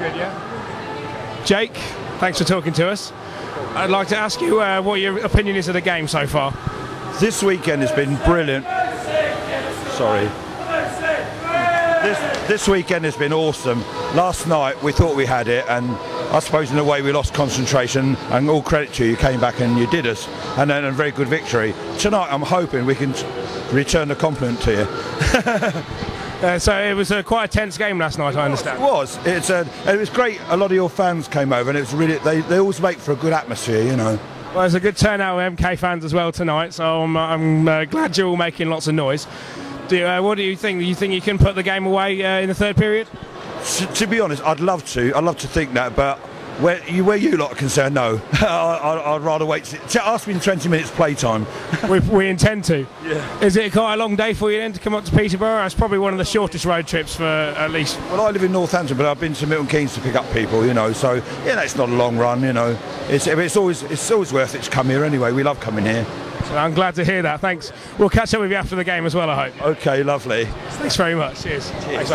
Good, yeah. Jake, thanks for talking to us. I'd like to ask you uh, what your opinion is of the game so far. This weekend has been brilliant. Sorry. This, this weekend has been awesome. Last night we thought we had it, and I suppose in a way we lost concentration. And all credit to you, you came back and you did us, and then a very good victory. Tonight I'm hoping we can return the compliment to you. Uh, so it was uh, quite a tense game last night, I understand. It was. It's uh, it was great. A lot of your fans came over, and it was really. They, they always make for a good atmosphere, you know. Well, there's a good turnout of MK fans as well tonight, so I'm, I'm uh, glad you're all making lots of noise. Do you, uh, what do you think? Do you think you can put the game away uh, in the third period? To, to be honest, I'd love to. I'd love to think that, but where you, where you lot are concerned, no. I, I'd rather wait. To, ask me in 20 minutes playtime. we, we intend to. Yeah. Is it quite a long day for you then to come up to Peterborough? It's probably one of the shortest road trips for at least. Well, I live in Northampton, but I've been to Milton Keynes to pick up people, you know. So yeah, it's not a long run, you know. It's it's always it's always worth it to come here anyway. We love coming here. So I'm glad to hear that. Thanks. We'll catch up with you after the game as well. I hope. Okay, lovely. Thanks very much. Cheers. Mate.